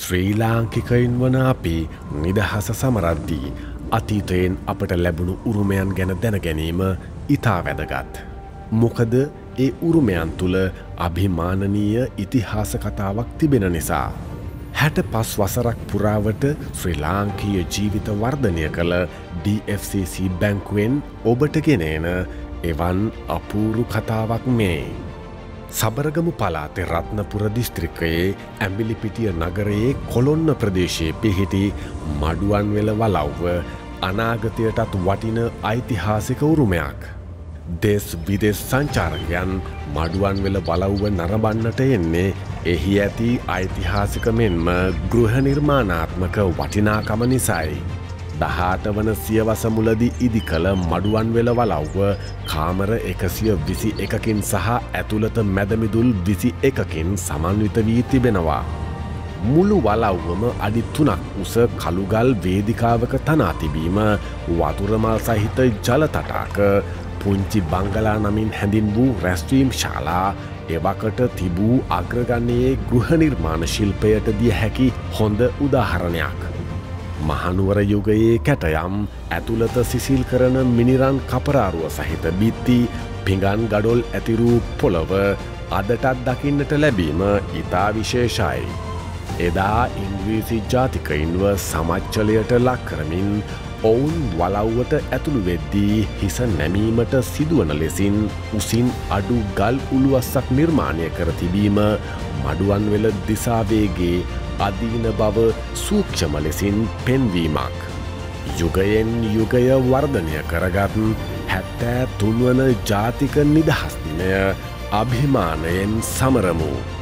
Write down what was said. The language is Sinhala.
ශ්‍රී ලාංකිකයින් වන අපි නිදහස සමරද්දී අතීතයෙන් අපට ලැබුණු උරුමයන් ගැන දැනගැනීම ඉතා වැදගත්. මොකද ඒ උරුමයන් තුළ අභිමානනීය ඉතිහාස කතාවක් තිබෙන නිසා. හැට පස් වසරක් පුරාවට ශ්‍රී ලාංකීය ජීවිත වර්ධනය කළ DFCC බැංකුවෙන් ඔබට ගෙනේන එවන් අපූරු කතාවක් මේ. සබරගමු පලාතෙ රත්නපුර දිස්ත්‍රික්කයේ ඇම්බිලිපිටිය නගරයේ කොළොන්න ප්‍රදේශයේ පිහිටි මඩුවන්වෙල වලව්ව අනාගතයටත් වටින ඓතිහාසික උරුමයක්. දෙස් විදෙස් සංචාරකයන් මඩුවන්වෙල බලව්ව නරබන්නට එන්නේ එහි ඇති ඓතිහාසික මෙන්ම ගෘහ නිර්මාණාත්මක වටිනාකම නිසයි. දහාට වන සියවස මුලදි ඉදි කළ මඩුවන් වෙල වලව්ව කාමර එකසිය විසි එකකින් සහ ඇතුළත මැදමිදුල් විසි එකකින් සමන්විත වී තිබෙනවා. මුළු වලව්වම අඩි තුනක් උස කළුගල් වේදිකාවක තනාතිබීම වතුරමල් සහිත ජලතටාක පුංචි බංගලා නමින් හැඳින් වූ රැස්වීම් ශාලා එවකට තිබූ අග්‍රගන්නයේ ගෘහනිර්මාණ ශිල්පයට දිය හැකි හොඳ උදාහරණයක්. මහනුවර යුගයේ කැටයම් ඇතුළත සිසිල් කරන මිනිරන් කපරාරුව සහිත බිත්ති පිඟන් ගඩොල් ඇතිරූ පොළොව අදටත් දකින්නට ලැබීම ඉතා විශේෂයි. එදා ඉංග්‍රීසි ජාතිකයින්ව සමච්චලයට ලක්කරමින් ඔවුන් වලව්වට ඇතුළු වෙද්දී හිස නැමීමට සිදුවන ලෙසින් උසින් අඩු ගල් උළුවස්සක් නිර්මාණය කර තිබීම මඩුවන්වෙල දිසාවේගේ අදීන බව සූක්ෂම ලෙසින් පෙන්වීමක්. යුගයෙන් යුගය වර්ධනය කරගත් හැත්තෑ තුන්වන ජාතික නිදහස්දිනය අභිමානයෙන් සමරමූ.